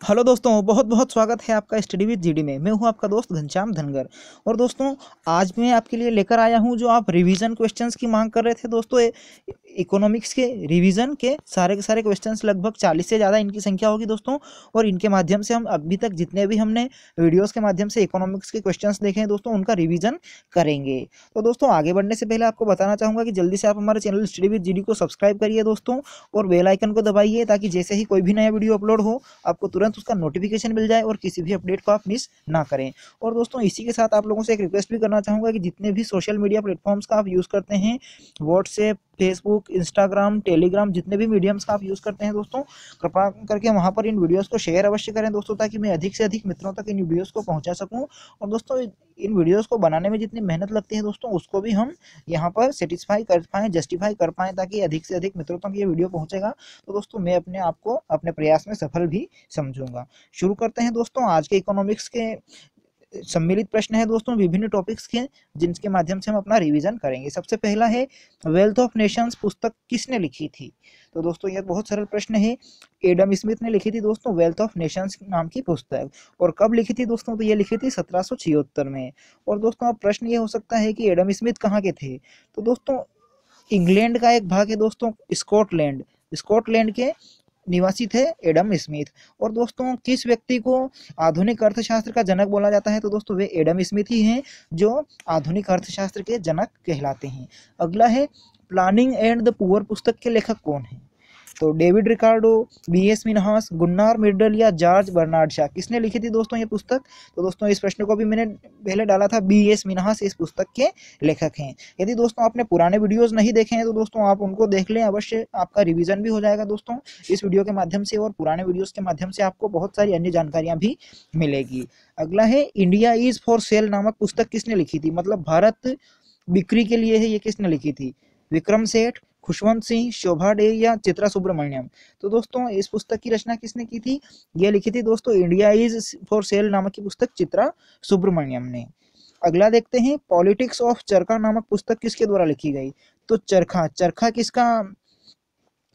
Hello दोस्तों, बहुत बहुत स्वागत है आपका स्टडी विद जीडी में। मैं हूँ आपका दोस्त घनश्याम धनगर। और दोस्तों, आज मैं आपके लिए लेकर आया हूँ जो आप रिवीजन क्वेश्चंस की मांग कर रहे थे दोस्तों इकोनॉमिक्स के रिवीजन के सारे के सारे क्वेश्चंस लगभग चालीस से ज़्यादा इनकी संख्या होगी दोस्तों। और इनके माध्यम से हम अभी तक जितने भी हमने वीडियोज़ के माध्यम से इकोनॉमिक्स के क्वेश्चन देखे हैं दोस्तों, उनका रिविज़न करेंगे। तो दोस्तों, आगे बढ़ने से पहले आपको बताना चाहूँगा कि जल्दी से आप हमारे चैनल स्टडी विद जीडी को सब्सक्राइब करिए दोस्तों और बेलाइकन को दबाइए ताकि जैसे ही कोई भी नया वीडियो अपलोड हो, आपको तुरंत तुरंत उसका नोटिफिकेशन मिल जाए और किसी भी अपडेट को आप मिस ना करें। और दोस्तों, इसी के साथ आप लोगों से एक रिक्वेस्ट भी करना चाहूँगा कि जितने भी सोशल मीडिया प्लेटफॉर्म्स का आप यूज़ करते हैं व्हाट्सएप फेसबुक इंस्टाग्राम टेलीग्राम जितने भी मीडियम्स का आप यूज़ करते हैं दोस्तों, कृपा करके वहाँ पर इन वीडियोज़ को शेयर अवश्य करें दोस्तों, ताकि मैं अधिक से अधिक मित्रों तक इन वीडियोज़ को पहुँचा सकूँ। और दोस्तों, इन वीडियोज़ को बनाने में जितनी मेहनत लगती है दोस्तों, उसको भी हम यहाँ पर सेटिस्फाई कर पाएँ जस्टिफाई कर पाएँ, ताकि अधिक से अधिक मित्रों तक ये वीडियो पहुँचेगा। तो दोस्तों, मैं अपने आप को अपने प्रयास में सफल भी समझूँगा। शुरू करते हैं दोस्तों, आज के इकोनॉमिक्स के सम्मिलित प्रश्न है दोस्तों, विभिन्न टॉपिक्स के, जिनके माध्यम से हम अपना रिवीजन करेंगे। सबसे पहला है वेल्थ ऑफ़ नेशंस पुस्तक किसने लिखी थी? तो दोस्तों, यह बहुत सरल प्रश्न है। एडम स्मिथ ने लिखी थी दोस्तों वेल्थ ऑफ़ नेशंस नाम की पुस्तक। और कब लिखी थी दोस्तों? तो ये लिखी थी सत्रह में। और दोस्तों, अब प्रश्न ये हो सकता है कि एडम स्मिथ कहाँ के थे? तो दोस्तों, इंग्लैंड का एक भाग है दोस्तों, स्कॉटलैंड। स्कॉटलैंड के निवासी थे, एडम स्मिथ। और दोस्तों, किस व्यक्ति को आधुनिक अर्थशास्त्र का जनक बोला जाता है? तो दोस्तों, वे एडम स्मिथ ही हैं, जो आधुनिक अर्थशास्त्र के जनक कहलाते हैं। अगला है, प्लानिंग एंड द पुअर पुस्तक के लेखक कौन है? तो David Ricardo B S Minhas, Gunnar Myrdal या जॉर्ज बर्नार्ड शाह। किसने लिखी थी दोस्तों ये पुस्तक? तो दोस्तों इस प्रश्न को भी मैंने पहले डाला था बी एस मिनहास इस पुस्तक के लेखक हैं। यदि दोस्तों आपने पुराने वीडियोज़ नहीं देखे हैं तो दोस्तों आप उनको देख लें, अवश्य आपका रिविजन भी हो जाएगा दोस्तों। इस वीडियो के माध्यम से और पुराने वीडियोज़ के माध्यम से आपको बहुत सारी अन्य जानकारियाँ भी मिलेगी। अगला है, इंडिया इज़ फॉर सेल नामक पुस्तक किसने लिखी थी? मतलब भारत बिक्री के लिए है ये किसने लिखी थी? विक्रम सेठ खुशवंत सिंह, शोभा डे या चित्रा सुब्रमण्यम। तो दोस्तों, इस पुस्तक की रचना किसने की थी? यह लिखी थी दोस्तों इंडिया इज़ फॉर सेल नामक की पुस्तक चित्रा सुब्रमण्यम ने। अगला देखते हैं पॉलिटिक्स ऑफ़ चरखा नामक पुस्तक किसके द्वारा लिखी गई? तो चरखा चरखा किसका,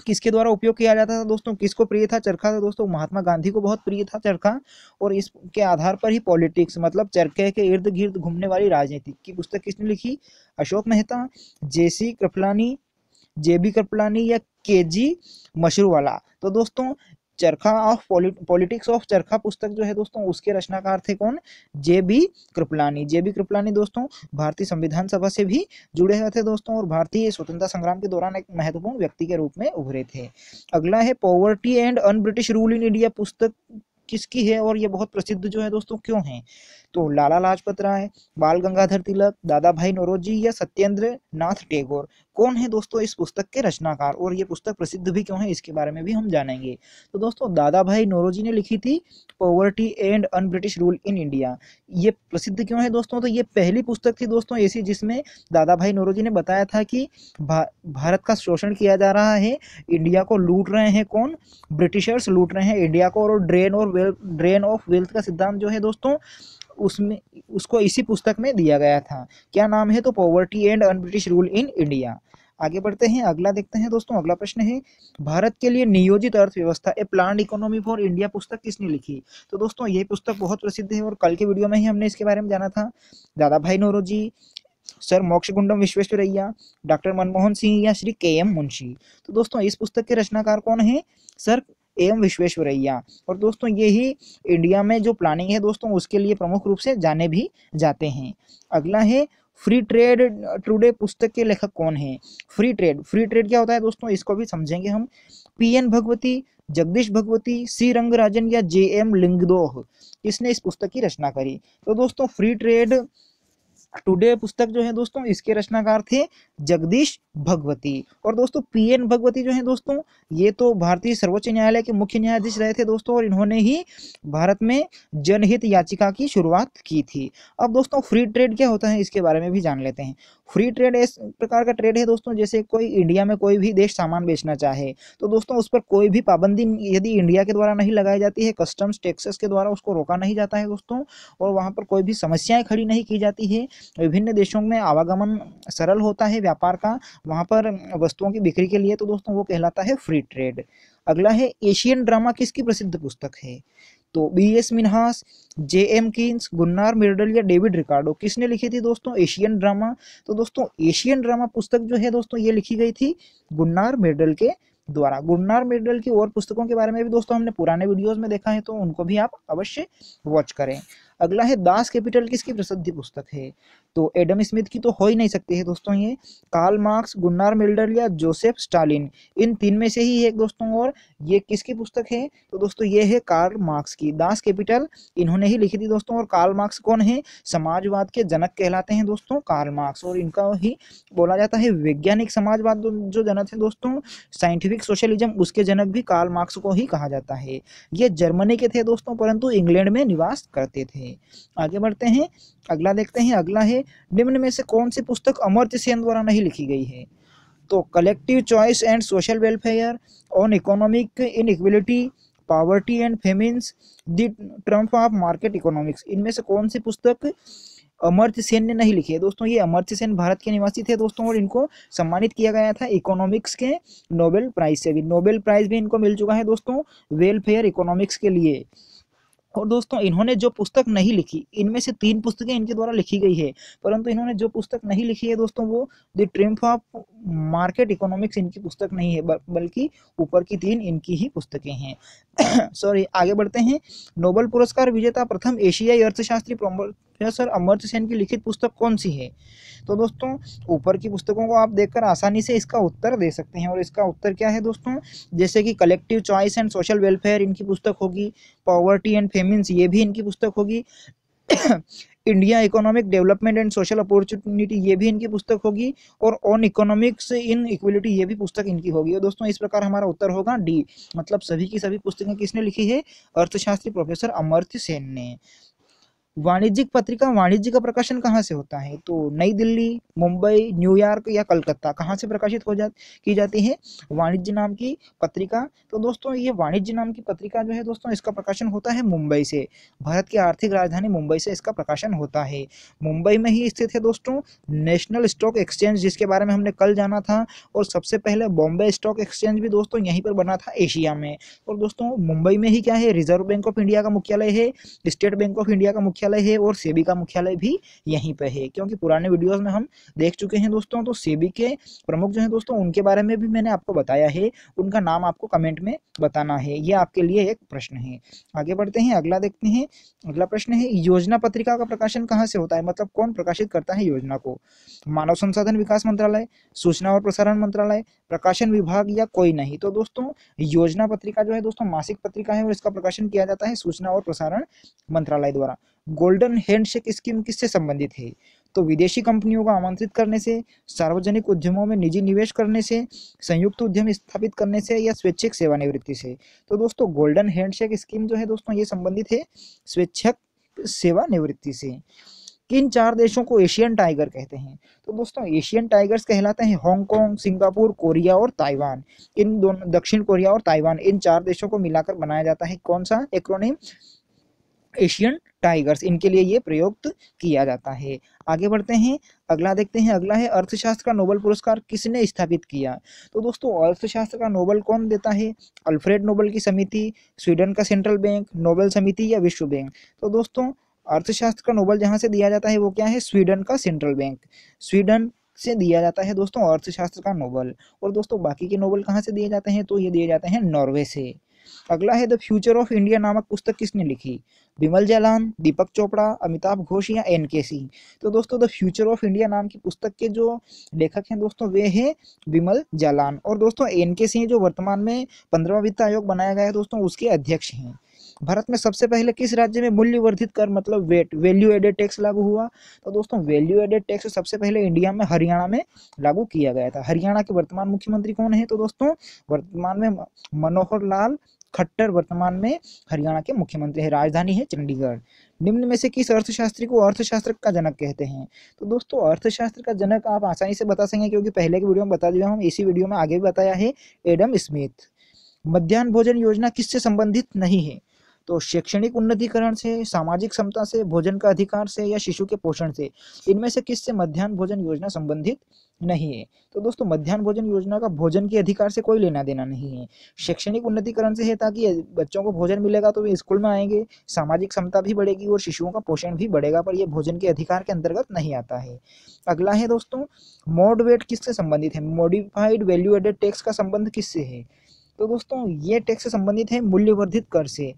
किसके द्वारा उपयोग किया जाता था दोस्तों? किसको प्रिय था चरखा? था दोस्तों, महात्मा गांधी को बहुत प्रिय था चरखा, और इसके आधार पर ही पॉलिटिक्स मतलब चरखे के इर्द गिर्द घूमने वाली राजनीति की पुस्तक किसने लिखी? Ashok Mehta, JC Kripalani J B Kripalani या के जी मशरूवाला। तो दोस्तों, चरखा ऑफ़ पॉलिटिक्स ऑफ़ चरखा पुस्तक जो है दोस्तों, उसके रचनाकार थे कौन? J B Kripalani J B Kripalani दोस्तों, भारतीय संविधान सभा से भी जुड़े हुए थे दोस्तों और भारतीय स्वतंत्रता संग्राम के दौरान एक महत्वपूर्ण व्यक्ति के रूप में उभरे थे। अगला है poverty and un British rule in India पुस्तक किसकी है और ये बहुत प्रसिद्ध जो है दोस्तों क्यों है? तो लाला लाजपत राय बाल गंगाधर तिलक दादा भाई नौरोजी या सत्येंद्र नाथ टैगोर कौन है दोस्तों इस पुस्तक के रचनाकार और ये पुस्तक प्रसिद्ध भी क्यों है इसके बारे में भी हम जानेंगे। तो दोस्तों दादा भाई नौरोजी ने लिखी थी poverty and un British rule in India ये प्रसिद्ध क्यों है दोस्तों? तो ये पहली पुस्तक थी दोस्तों ऐसी जिसमें दादा भाई नौरोजी ने बताया था कि भा, भारत का शोषण किया जा रहा है इंडिया को लूट रहे हैं कौन? ब्रिटिशर्स लूट रहे हैं इंडिया को और ड्रेन और वेल्थ ड्रेन ऑफ़ वेल्थ का सिद्धांत जो है दोस्तों, उसमें, उसको इसी पुस्तक में दिया गया था। क्या नाम है? तो poverty and un British rule in India आगे बढ़ते हैं, अगला देखते हैं दोस्तों, अगला प्रश्न है। भारत के लिए नियोजित अर्थव्यवस्था, a plan economy for India पुस्तक किसने लिखी? तो दोस्तों ये पुस्तक बहुत प्रसिद्ध है और कल के वीडियो में ही हमने इसके बारे में जाना था। Dadabhai Naoroji sir Mokshagundam Visvesvaraya doctor Manmohan Singh या श्री के एम मुंशी। तो दोस्तों, इस पुस्तक के रचनाकार कौन है? सर एवं विश्वेश्वरैया। और दोस्तों, ये ही इंडिया में जो प्लानिंग है दोस्तों, उसके लिए प्रमुख रूप से जाने भी जाते हैं। अगला है फ्री ट्रेड टुडे पुस्तक के लेखक कौन है? फ्री ट्रेड फ्री ट्रेड क्या होता है दोस्तों? इसको भी समझेंगे हम। P N Bhagwati, Jagdish Bhagwati C Rangarajan या जे एम लिंगदोह। इसने इस पुस्तक की रचना करी। तो दोस्तों फ्री ट्रेड टुडे पुस्तक जो है दोस्तों, इसके रचनाकार थे जगदीश भगवती। और दोस्तों पी एन भगवती जो है दोस्तों, ये तो भारतीय सर्वोच्च न्यायालय के मुख्य न्यायाधीश रहे थे दोस्तों, और इन्होंने ही भारत में जनहित याचिका की शुरुआत की थी। अब दोस्तों, फ्री ट्रेड क्या होता है, इसके बारे में भी जान लेते हैं। फ्री ट्रेड इस प्रकार का ट्रेड है दोस्तों, जैसे कोई इंडिया में कोई भी देश सामान बेचना चाहे तो दोस्तों, उस पर कोई भी पाबंदी यदि इंडिया के द्वारा नहीं लगाई जाती है, कस्टम्स टैक्सेस के द्वारा उसको रोका नहीं जाता है दोस्तों, और वहाँ पर कोई भी समस्याएँ खड़ी नहीं की जाती है विभिन्न देशों में आवागमन सरल होता है व्यापार का, वहाँ पर वस्तुओं की बिक्री के लिए तो दोस्तों वो कहलाता है फ्री ट्रेड अगला है एशियन ड्रामा किसकी प्रसिद्ध पुस्तक है? तो B S Minhas J M Keynes Gunnar Myrdal या डेविड रिकार्डो किसने लिखी थी दोस्तों एशियन ड्रामा तो दोस्तों एशियन ड्रामा पुस्तक जो है दोस्तों ये लिखी गई थी गुन्नार मिर्डल के द्वारा। गुन्नार मिर्डल की और पुस्तकों के बारे में भी दोस्तों हमने पुराने वीडियोस में देखा है तो उनको भी आप अवश्य वॉच करें। अगला है दास कैपिटल किसकी प्रसिद्धि पुस्तक है? तो एडम स्मिथ की तो हो ही नहीं सकती है दोस्तों ये। कार्ल मार्क्स गुन्नार मिल्डर या जोसेफ स्टालिन इन तीन में से ही एक दोस्तों और ये किसकी पुस्तक है? तो दोस्तों ये है कार्ल मार्क्स की। दास कैपिटल इन्होंने ही लिखी थी दोस्तों और कार्ल मार्क्स कौन है? समाजवाद के जनक कहलाते हैं दोस्तों कार्ल मार्क्स और इनका ही बोला जाता है वैज्ञानिक समाजवाद जो जनक है दोस्तों साइंटिफिक सोशलिज्म उसके जनक भी कार्ल मार्क्स को ही कहा जाता है। ये जर्मनी के थे दोस्तों, परंतु इंग्लैंड में निवास करते थे। आगे बढ़ते हैं, अगला देखते हैं, अगला है निम्न में से कौन सी पुस्तक अमर्त्य सेन द्वारा नहीं लिखी गई है? तो collective choice and social welfare on economic inequality poverty and famines the triumph of market economics इनमें से कौन सी पुस्तक अमर्त्य सेन ने नहीं लिखी है? दोस्तों, ये अमर्त्य सेन भारत के निवासी थे दोस्तों, और इनको सम्मानित किया गया था इकोनॉमिक्स के नोबेल प्राइज से भी। नोबेल प्राइज भी इनको मिल चुका है दोस्तों वेलफेयर इकोनॉमिक्स के लिए। और दोस्तों, इन्होंने जो पुस्तक नहीं लिखी, इनमें से तीन पुस्तकें इनके द्वारा लिखी गई है, परंतु इन्होंने जो पुस्तक नहीं लिखी है दोस्तों, वो the triumph of market economics इनकी पुस्तक नहीं है बल्कि ऊपर की तीन इनकी ही पुस्तकें हैं। सॉरी आगे बढ़ते हैं। नोबल पुरस्कार विजेता प्रथम एशियाई अर्थशास्त्री प्रोफेसर अमर्त्य सेन की लिखित पुस्तक कौन सी है? तो दोस्तों, ऊपर की पुस्तकों को आप देखकर आसानी से इसका उत्तर दे सकते हैं। और इसका उत्तर क्या है दोस्तों? जैसे कि collective choice and social welfare इनकी पुस्तक होगी पॉवर्टी एंड फेमिन्स ये भी इनकी पुस्तक होगी। India economic development and social opportunity ये भी इनकी पुस्तक होगी, और ऑन इकोनॉमिक्स इन इक्वलिटी ये भी पुस्तक इनकी होगी। और दोस्तों, इस प्रकार हमारा उत्तर होगा डी मतलब सभी की सभी पुस्तकें किसने लिखी है? अर्थशास्त्री प्रोफेसर अमर्थ सेन ने। वाणिज्यिक पत्रिका वाणिज्य का प्रकाशन कहाँ से होता है? तो नई दिल्ली, मुंबई न्यूयॉर्क या कलकत्ता कहाँ से प्रकाशित हो जा, की जाती है? वाणिज्य नाम की पत्रिका। तो दोस्तों, ये वाणिज्य नाम की पत्रिका जो है दोस्तों, इसका प्रकाशन होता है मुंबई से। भारत की आर्थिक राजधानी मुंबई से इसका प्रकाशन होता है। मुंबई में ही स्थित है दोस्तों, नेशनल स्टॉक एक्सचेंज, जिसके बारे में हमने कल जाना था। और सबसे पहले बॉम्बे स्टॉक एक्सचेंज भी दोस्तों यहीं पर बना था एशिया में। और दोस्तों, मुंबई में ही क्या है? रिज़र्व बैंक ऑफ़ इंडिया का मुख्यालय है। स्टेट बैंक ऑफ़ इंडिया का मुख्य मुख्यालय है और सेबी का मुख्यालय भी यहीं पे है। क्योंकि पुराने वीडियोस में हम देख चुके हैं दोस्तों तो सेबी के प्रमुख जो है दोस्तों, उनके बारे में भी मैंने आपको बताया है। उनका नाम आपको कमेंट में बताना है। ये आपके लिए एक प्रश्न है। आगे बढ़ते हैं, अगला देखते हैं। अगला प्रश्न है, योजना पत्रिका का प्रकाशन कहाँ से होता है? मतलब कौन प्रकाशित करता है योजना को? मानव संसाधन विकास मंत्रालय, सूचना और प्रसारण मंत्रालय, प्रकाशन विभाग या कोई नहीं? तो दोस्तों, योजना पत्रिका जो है दोस्तों, मासिक पत्रिका है और इसका प्रकाशन किया जाता है सूचना और प्रसारण मंत्रालय द्वारा। गोल्डन हैंडशेक स्कीम किससे संबंधित है? तो विदेशी कंपनियों को आमंत्रित करने से, सार्वजनिक उद्यमों में निजी निवेश करने से, संयुक्त उद्यम स्थापित करने से या स्वैच्छिक सेवानिवृत्ति से? तो दोस्तों, गोल्डन हैंडशेक स्कीम जो है दोस्तों, ये संबंधित है स्वेच्छक सेवानिवृत्ति से। किन चार देशों को एशियन टाइगर कहते हैं? तो दोस्तों, एशियन टाइगर्स कहलाते हैं हांगकांग, सिंगापुर, कोरिया और ताइवान। इन दोनों, दक्षिण कोरिया और ताइवान, इन चार देशों को मिलाकर बनाया जाता है। कौन सा? एक्रोनिम एशियन टाइगर्स इनके लिए ये प्रयुक्त किया जाता है। आगे बढ़ते हैं, अगला देखते हैं, अगला है अर्थशास्त्र का नोबल पुरस्कार किसने स्थापित किया? तो दोस्तों, अर्थशास्त्र का नोबल कौन देता है? अल्फ्रेड नोबल की समिति, स्वीडन का सेंट्रल बैंक, नोबल समिति या विश्व बैंक? तो दोस्तों, अर्थशास्त्र का नोबल जहाँ से दिया जाता है वो क्या है? स्वीडन का सेंट्रल बैंक। स्वीडन से दिया जाता है दोस्तों अर्थशास्त्र का नोबल। और दोस्तों बाकी के नोबल कहाँ से दिए जाते हैं? तो ये दिए जाते हैं नॉर्वे से। अगला है द फ्यूचर ऑफ़ इंडिया नामक पुस्तक किसने लिखी? बिमल जालान दीपक चोपड़ा, अमिताभ घोष या एन के सिंह तो दोस्तों द फ्यूचर ऑफ़ इंडिया नाम की पुस्तक के जो लेखक हैं दोस्तों वे हैं बिमल जालान और दोस्तों एन के सिंह जो वर्तमान में पंद्रवा वित्त आयोग बनाया गया है दोस्तों, उसके अध्यक्ष हैं। भारत में सबसे पहले किस राज्य में मूल्य वर्धित कर मतलब वेट वैल्यू एडेड टैक्स लागू हुआ? तो दोस्तों वैल्यू एडेड टैक्स सबसे पहले इंडिया में, हरियाणा में लागू किया गया था। हरियाणा के वर्तमान मुख्यमंत्री कौन है? तो दोस्तों, वर्तमान में मनोहर लाल खट्टर वर्तमान में हरियाणा के मुख्यमंत्री है। राजधानी है चंडीगढ़। निम्न में से किस अर्थशास्त्री को अर्थशास्त्र का जनक कहते हैं? तो दोस्तों, अर्थशास्त्र का जनक आप आसानी से बता सकेंगे, क्योंकि पहले के वीडियो में बता दिया हम इसी वीडियो में आगे भी बताया है एडम स्मिथ। मध्यान्ह भोजन योजना किससे संबंधित नहीं है? तो शैक्षणिक उन्नतिकरण से, सामाजिक क्षमता से, भोजन का अधिकार से या शिशु के पोषण से, इनमें से किससे मध्यान्ह भोजन योजना संबंधित नहीं है? तो दोस्तों मध्यान्ह भोजन योजना का भोजन के अधिकार से कोई लेना देना नहीं है। शैक्षणिक उन्नतिकरण से है ताकि बच्चों को भोजन मिलेगा तो वे स्कूल में आएँगे, सामाजिक क्षमता भी बढ़ेगी और शिशुओं का पोषण भी बढ़ेगा, पर यह भोजन के अधिकार के अंतर्गत नहीं आता है। अगला है दोस्तों, मोड वेट किससे संबंधित है? मॉडिफाइड वैल्यू एडेड टैक्स का संबंध किससे है? तो दोस्तों, ये टैक्स से संबंधित है मूल्यवर्धित कर से।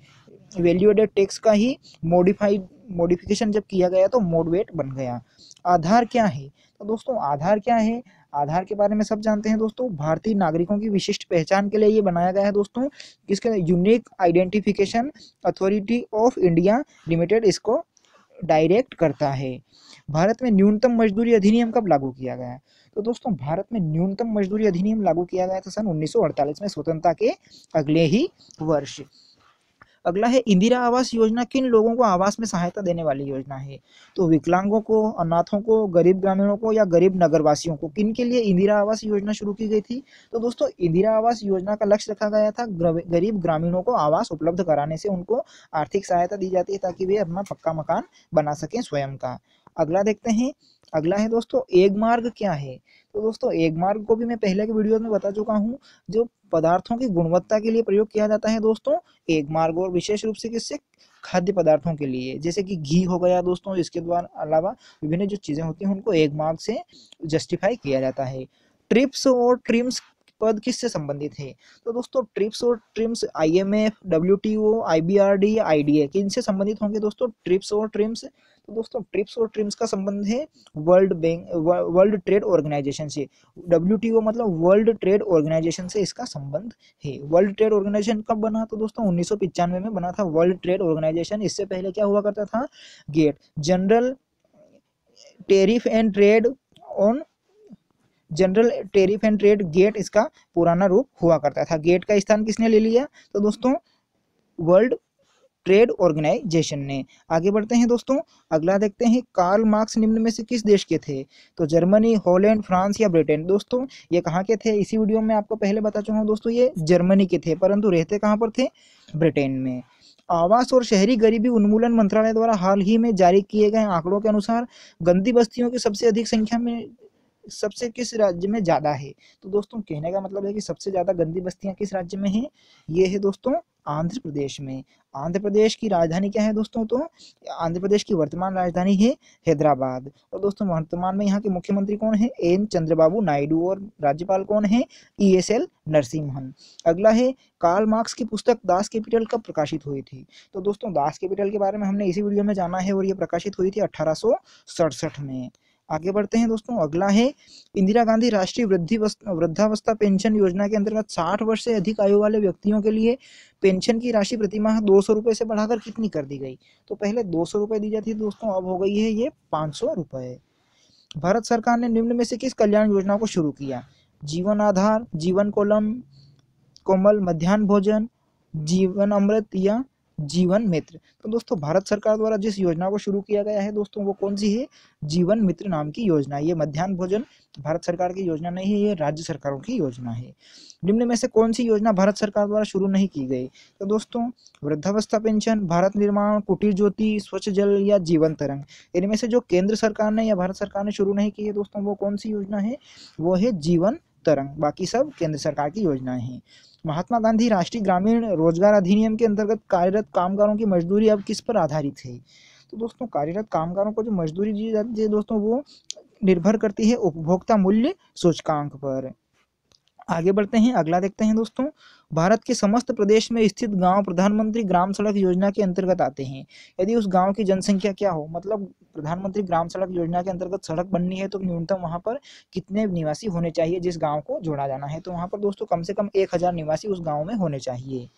वैल्यू एडेड टैक्स का ही मॉडिफाइड मॉडिफिकेशन जब किया गया तो मोड वेट बन गया। आधार क्या है? तो दोस्तों, आधार क्या है? आधार के बारे में सब जानते हैं दोस्तों। भारतीय नागरिकों की विशिष्ट पहचान के लिए ये बनाया गया है दोस्तों। किसके unique identification authority of India limited इसको डायरेक्ट करता है। भारत में न्यूनतम मजदूरी अधिनियम कब लागू किया गया? तो दोस्तों, भारत में न्यूनतम मजदूरी अधिनियम लागू किया गया था सन 1948 में, स्वतंत्रता के अगले ही वर्ष। अगला है इंदिरा आवास योजना, किन लोगों को आवास में सहायता देने वाली योजना है? तो विकलांगों को, अनाथों को, गरीब ग्रामीणों को या गरीब नगरवासियों को, किन के लिए इंदिरा आवास योजना शुरू की गई थी? तो दोस्तों, इंदिरा आवास योजना का लक्ष्य रखा गया था गरीब ग्रामीणों को आवास उपलब्ध कराने से उनको आर्थिक सहायता दी जाती है ताकि वे अपना पक्का मकान बना सकें स्वयं का। अगला देखते हैं। अगला है दोस्तों, एक मार्ग क्या है? तो दोस्तों, एक मार्ग को भी मैं पहले के वीडियो में बता चुका हूँ, जो पदार्थों की गुणवत्ता के लिए प्रयोग किया जाता है दोस्तों, एक मार्ग और विशेष रूप से किससे? खाद्य पदार्थों के लिए। जैसे कि घी हो गया दोस्तों, इसके द्वारा अलावा विभिन्न जो चीज़ें होती हैं, उनको एक मार्ग से जस्टिफाई किया जाता है। ट्रिप्स और ट्रिम्स पद किससे संबंधित है? तो दोस्तों, ट्रिप्स और TRIMS I M F W T O I B R D I D A किनसे संबंधित होंगे दोस्तों, ट्रिप्स और ट्रिम्स। तो दोस्तों, ट्रिप्स और ट्रिम्स का संबंध है World Bank World Trade Organization से। डब्ल्यू टी ओ मतलब वर्ल्ड ट्रेड ऑर्गेनाइजेशन से इसका संबंध है। वर्ल्ड ट्रेड ऑर्गेनाइजेशन कब बना तो दोस्तों? उन्नीस में बना था वर्ल्ड ट्रेड ऑर्गेनाइजेशन। इससे पहले क्या हुआ करता था? GATT, General Tariff and Trade on General Tariff and Trade GATT इसका पुराना रूप हुआ करता था। गेट का स्थान किसने ले लिया? तो दोस्तों वर्ल्ड ट्रेड ऑर्गेनाइजेशन ने। आगे बढ़ते हैं दोस्तों। अगला देखते हैं कार्ल मार्क्स निम्न में से किस देश के थे? तो जर्मनी हॉलैंड फ्रांस या ब्रिटेन दोस्तों, ये कहाँ के थे? इसी वीडियो में आपको पहले बता चुका हूँ दोस्तों, ये जर्मनी के थे, परंतु रहते कहाँ पर थे? ब्रिटेन में। आवास और शहरी गरीबी उन्मूलन मंत्रालय द्वारा हाल ही में जारी किए गए आंकड़ों के अनुसार गंदी बस्तियों की सबसे अधिक संख्या में सबसे किस राज्य में ज़्यादा है? तो दोस्तों, कहने का मतलब है कि सबसे ज़्यादा गंदी बस्तियाँ किस राज्य में हैं? ये है दोस्तों, आंध्र प्रदेश में। आंध्र प्रदेश की राजधानी क्या है दोस्तों? तो आंध्र प्रदेश की वर्तमान राजधानी है हैदराबाद। और दोस्तों, वर्तमान में यहाँ के मुख्यमंत्री कौन है? एन. चंद्रबाबू नायडू। और राज्यपाल कौन है? E S L Narasimhan. अगला है कार्ल मार्क्स की पुस्तक दास कैपिटल कब प्रकाशित हुई थी? तो दोस्तों, दास कैपिटल के बारे में हमने इसी वीडियो में जाना है और ये प्रकाशित हुई थी अठारह में। आगे बढ़ते हैं दोस्तों, अगला है इंदिरा गांधी राष्ट्रीय वृद्धि वृद्धावस्था पेंशन योजना के अंतर्गत साठ वर्ष से अधिक आयु वाले व्यक्तियों के लिए पेंशन की राशि प्रतिमाह दो सौ रुपये से बढ़ाकर कितनी कर दी गई? तो पहले दो सौ रुपये दी जाती थी दोस्तों, अब हो गई है ये पाँच सौ रुपये। भारत सरकार ने निम्न में से किस कल्याण योजना को शुरू किया? जीवन आधार, जीवन कोलम, कोमल मध्यान्ह भोजन, जीवन अमृत या जीवन मित्र। तो दोस्तों, भारत सरकार द्वारा जिस योजना को शुरू किया गया है, दोस्तों, वो कौन सी है? जीवन मित्र नाम की योजना। ये मध्यान्ह भोजन भारत सरकार की योजना नहीं है, ये राज्य सरकारों की योजना है। निम्न में से कौन सी योजना भारत सरकार द्वारा शुरू नहीं की गई? तो दोस्तों, वृद्धावस्था पेंशन, भारत निर्माण, कुटीर ज्योति, स्वच्छ जल या जीवन तरंग। इनमें से जो केंद्र सरकार ने या भारत सरकार ने शुरू नहीं की है, दोस्तों, वो कौन सी योजना है? वो है जीवन तरंग। बाकी सब केंद्र सरकार की योजनाएँ हैं। महात्मा गांधी राष्ट्रीय ग्रामीण रोज़गार अधिनियम के अंतर्गत कार्यरत कामगारों की मजदूरी अब किस पर आधारित है? तो दोस्तों, कार्यरत कामगारों को जो मजदूरी दी जाती है, दोस्तों, वो निर्भर करती है उपभोक्ता मूल्य सूचकांक पर। आगे बढ़ते हैं, अगला देखते हैं दोस्तों। भारत के समस्त प्रदेश में स्थित गाँव प्रधानमंत्री ग्राम सड़क योजना के अंतर्गत आते हैं। यदि उस गाँव की जनसंख्या क्या हो? मतलब प्रधानमंत्री ग्राम सड़क योजना के अंतर्गत सड़क बननी है तो न्यूनतम वहाँ पर कितने निवासी होने चाहिए जिस गाँव को जोड़ा जाना है? तो वहाँ पर दोस्तों कम से कम एक हज़ार निवासी उस गाँव में होने चाहिए।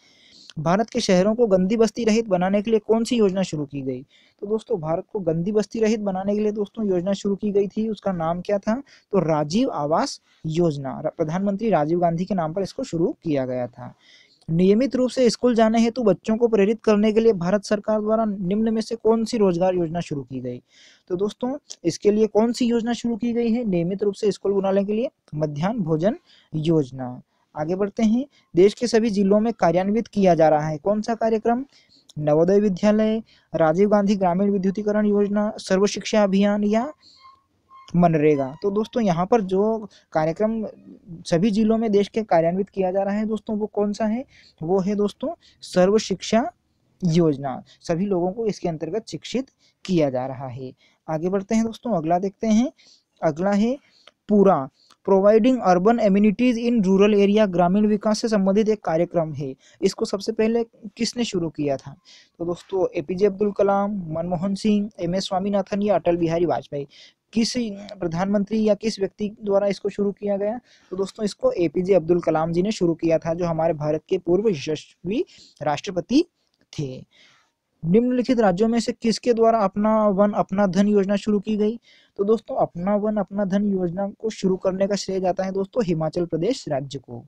भारत के शहरों को गंदी बस्ती रहित बनाने के लिए कौन सी योजना शुरू की गई? तो दोस्तों, भारत को गंदी बस्ती रहित बनाने के लिए दोस्तों योजना शुरू की गई थी। उसका नाम क्या था? तो राजीव आवास योजना। प्रधानमंत्री राजीव गांधी के नाम पर इसको शुरू किया गया था। नियमित रूप से स्कूल जाने हेतु बच्चों को प्रेरित करने के लिए भारत सरकार द्वारा निम्न में से कौन सी रोज़गार योजना शुरू की गई? तो दोस्तों, इसके लिए कौन सी योजना शुरू की गई है? नियमित रूप से स्कूल बनाने के लिए मध्यान्ह भोजन योजना। आगे बढ़ते हैं। देश के सभी जिलों में कार्यान्वित किया जा रहा है। कौन सा कार्यक्रम? नवोदय विद्यालय, राजीव गांधी ग्रामीण विद्युतीकरण योजना सर्व शिक्षा अभियान या मनरेगा। तो दोस्तों, यहाँ पर जो कार्यक्रम सभी जिलों में देश के कार्यान्वित किया जा रहा है दोस्तों, वो कौन सा है? वो है दोस्तों सर्व शिक्षा योजना। सभी लोगों को इसके अंतर्गत शिक्षित किया जा रहा है। आगे बढ़ते हैं दोस्तों, अगला देखते हैं। अगला है पूरा। Providing urban amenities in rural area ग्रामीण विकास से संबंधित एक कार्यक्रम है। इसको सबसे पहले किसने शुरू किया था? तो दोस्तों APJ Abdul Kalam Manmohan Singh M S Swaminathan या अटल बिहारी वाजपेयी। किस प्रधानमंत्री या किस व्यक्ति द्वारा इसको शुरू किया गया? तो दोस्तों, इसको एपीजे अब्दुल कलाम जी ने शुरू किया था, जो हमारे भारत के पूर्व यशस्वी राष्ट्रपति थे। निम्नलिखित राज्यों में से किसके द्वारा अपना वन, अपना धन योजना शुरू की गई? तो दोस्तों, अपना वन, अपना धन योजना को शुरू करने का श्रेय जाता है दोस्तों, हिमाचल प्रदेश राज्य को।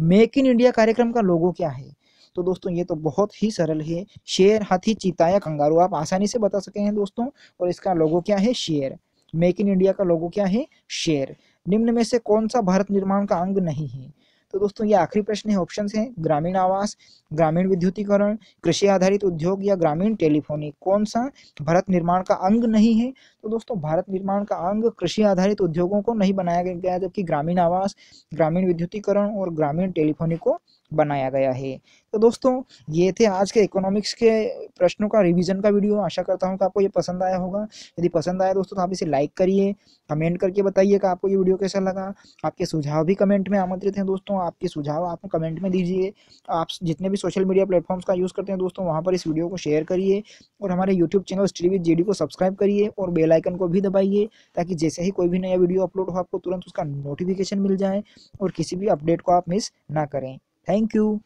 मेक इन इंडिया कार्यक्रम का लोगो क्या है? तो दोस्तों, ये तो बहुत ही सरल है। शेर, हाथी, चीता या कंगारू, आप आसानी से बता सके हैं दोस्तों। और इसका लोगो क्या है? शेर। मेक इन इंडिया का लोगो क्या है? शेर। निम्न में से कौन सा भारत निर्माण का अंग नहीं है? तो दोस्तों, ये आखिरी प्रश्न है ऑप्शन है, ग्रामीण आवास, ग्रामीण विद्युतीकरण, कृषि आधारित उद्योग या ग्रामीण टेलीफोनी कौन सा भारत निर्माण का अंग नहीं है? तो दोस्तों, भारत निर्माण का अंग कृषि आधारित उद्योगों को नहीं बनाया गया जबकि ग्रामीण आवास, ग्रामीण विद्युतीकरण और ग्रामीण टेलीफोनी को बनाया गया है। तो दोस्तों, ये थे आज के इकोनॉमिक्स के प्रश्नों का रिवीजन का वीडियो आशा करता हूँ कि आपको ये पसंद आया होगा। यदि पसंद आया दोस्तों तो आप इसे लाइक करिए कमेंट करके बताइए कि आपको ये वीडियो कैसा लगा। आपके सुझाव भी कमेंट में आमंत्रित हैं दोस्तों। आपके सुझाव आप कमेंट में दीजिए। आप जितने भी सोशल मीडिया प्लेटफॉर्म्स का यूज़ करते हैं दोस्तों, वहाँ पर इस वीडियो को शेयर करिए और हमारे YouTube channel study with G को सब्सक्राइब करिए और बेलाइकन को भी दबाइए ताकि जैसे ही कोई भी नया वीडियो अपलोड हो, आपको तुरंत उसका नोटिफिकेशन मिल जाए और किसी भी अपडेट को आप मिस ना करें। Thank you.